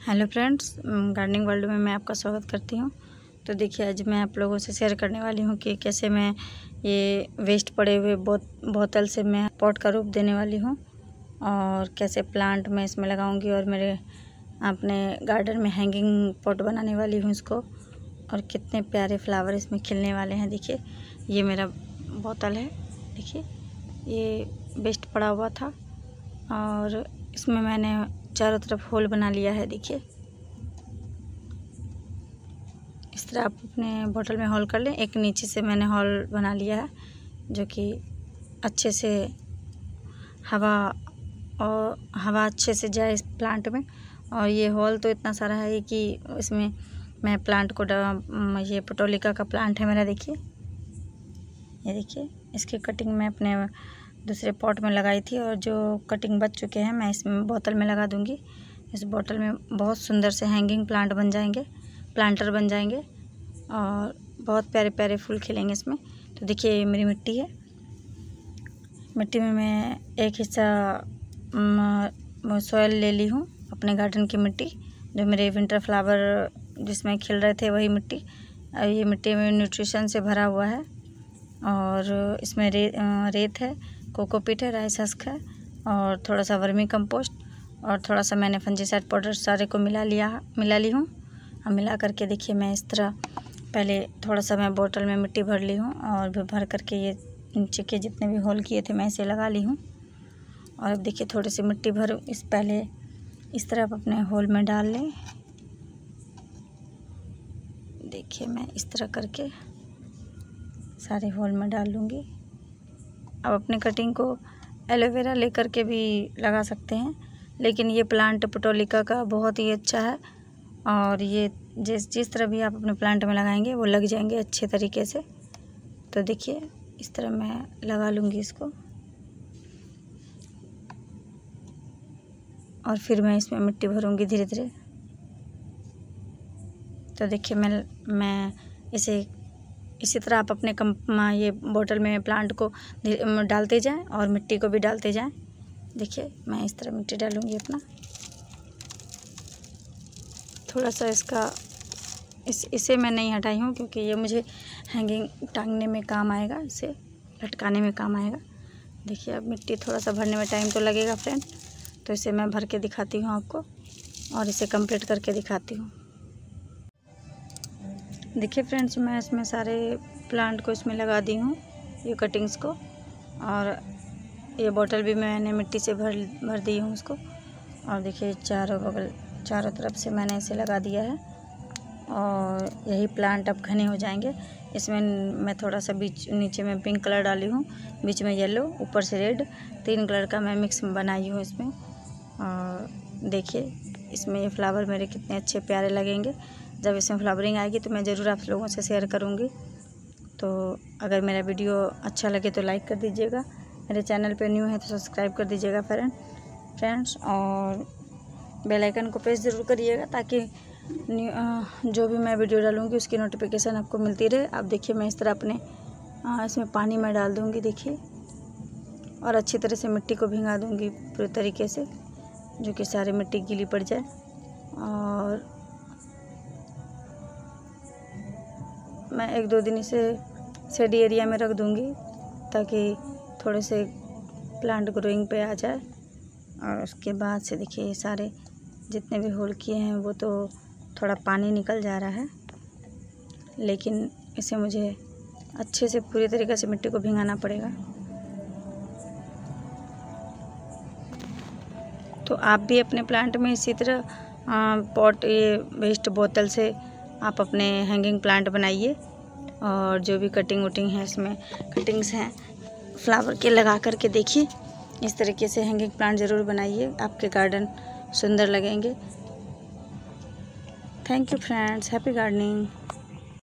Hello friends gardening world में मैं आपका स्वागत करती हूँ। तो देखिए, आज मैं आप लोगों से शेयर करने वाली हूँ कि कैसे मैं ये वेस्ट पड़े हुए बोत बोतल से मैं पॉट का रूप देने वाली हूँ और कैसे प्लांट मैं इसमें लगाऊँगी और मेरे अपने गार्डन में हैंगिंग पॉट बनाने वाली हूँ इसको और कितने प्यारे फ्लावर इसमें खिलने वाले हैं। देखिए, ये मेरा बोतल है। देखिए, ये वेस्ट पड़ा हुआ था और इसमें मैंने चारों तरफ़ होल बना लिया है, देखिए। इस तरह आप अपने बोतल में होल कर लें। एक नीचे से मैंने होल बना लिया है, जो कि अच्छे से हवा और हवा अच्छे से जाए इस प्लांट में। और ये होल तो इतना सारा है कि इसमें मैं प्लांट को ये पटोलिका का प्लांट है मेरा, देखिए। ये देखिए, इसकी कटिंग मैं अपने दूसरे पॉट में लगाई थी और जो कटिंग बच चुके हैं मैं इसमें बोतल में लगा दूँगी। इस बोतल में बहुत सुंदर से हैंगिंग प्लांट बन जाएँगे प्लांटर बन जाएँगे और बहुत प्यारे प्यारे फूल खिलेंगे इसमें। तो देखिए ये मेरी मिट्टी है। मिट्टी में मैं एक हिस्सा सॉयल ले ली हूँ अपने गार्डन की मिट्टी जो मेरे विंटर फ्लावर जिसमें खिल रहे थे वही मिट्टी। ये मिट्टी में न्यूट्रिशन से भरा हुआ है और इसमें रे, रेत है। कोकोपीट है राइस हस्क है और थोड़ा सा वर्मी कंपोस्ट और थोड़ा सा मैंने फंजीसाइड पाउडर सारे को मिला लिया, मिला ली हूँ। अब मिला करके देखिए मैं इस तरह पहले थोड़ा सा मैं बोतल में मिट्टी भर ली हूँ और फिर भर करके ये नीचे के जितने भी होल किए थे मैं इसे लगा ली हूँ। और अब देखिए थोड़ी सी मिट्टी भर इस पहले इस तरह आप अपने होल में डाल लें। देखिए मैं इस तरह करके सारे होल में डाल लूँगी। अब अपने कटिंग को एलोवेरा लेकर के भी लगा सकते हैं। लेकिन ये प्लांट पटोलिका का बहुत ही अच्छा है और ये जिस जिस तरह भी आप अपने प्लांट में लगाएँगे, वो लग जाएँगे अच्छे तरीके से। तो देखिए, इस तरह मैं लगा लूँगी इसको। और फिर मैं इसमें मिट्टी भरूँगी धीरे धीरे तो देखिए, मैं मैं इसे इसी तरह आप अपने कम ये बोतल में प्लांट को डालते जाएँ और मिट्टी को भी डालते जाएँ। देखिए, मैं इस तरह मिट्टी डालूँगी अपना। थोड़ा सा इसका, इस, इसे मैं नहीं हटाई हूँ क्योंकि ये मुझे हैंगिंग टांगने में काम आएगा, इसे लटकाने में काम आएगा। देखिए, अब मिट्टी थोड़ा सा भरने में टाइम तो लगेगा फ्रेंड तो इसे मैं भर के दिखाती हूँ आपको और इसे कंप्लीट करके दिखाती हूँ। देखिए फ्रेंड्स, मैं इसमें सारे प्लांट को इसमें लगा दी हूँ, ये कटिंग्स को, और ये बॉटल भी मैंने मिट्टी से भर भर दी हूँ उसको और देखिए, चारों बगल, चारों तरफ़ से मैंने इसे लगा दिया है, और यही प्लांट अब घने हो जाएँगे। इसमें मैं थोड़ा सा बीच, नीचे में पिंक कलर डाली हूँ, बीच में येलो ऊपर से रेड तीन कलर का मैं मिक्स बनाई हूँ इसमें। और देखिए, इसमें ये फ्लावर मेरे कितने अच्छे प्यारे लगेंगे। जब इसमें फ्लावरिंग आएगी तो मैं ज़रूर आप लोगों से शेयर करूँगी। तो अगर मेरा वीडियो अच्छा लगे तो लाइक कर दीजिएगा। मेरे चैनल पर न्यू है तो सब्सक्राइब कर दीजिएगा फ्रेंड, फ्रेंड्स, और बेल आइकन को प्रेस ज़रूर करिएगा ताकि जो भी मैं वीडियो डालूँगी उसकी नोटिफिकेशन आपको मिलती रहे। आप देखिए मैं इस तरह अपने इसमें पानी में डाल दूँगी, देखिए। और अच्छी तरह से मिट्टी को भिंगा दूँगी पूरे तरीके से, जो कि सारी मिट्टी गीली पड़ जाए। और मैं एक दो दिन इसे सेडी एरिया में रख दूँगी ताकि थोड़े से प्लांट ग्रोइंग पे आ जाए। और उसके बाद से देखिए ये सारे जितने भी होल किए हैं वो तो थोड़ा पानी निकल जा रहा है। लेकिन इसे मुझे अच्छे से पूरी तरीके से मिट्टी को भिंगाना पड़ेगा। तो आप भी अपने प्लांट में इसी तरह पॉट ये वेस्ट बोतल से आप अपने हैंगिंग प्लांट बनाइए। और जो भी कटिंग वटिंग है इसमें कटिंग्स हैं। फ्लावर के लगा करके देखिए। इस तरीके से हैंगिंग प्लांट ज़रूर बनाइए। आपके गार्डन सुंदर लगेंगे। Thank you friends happy gardening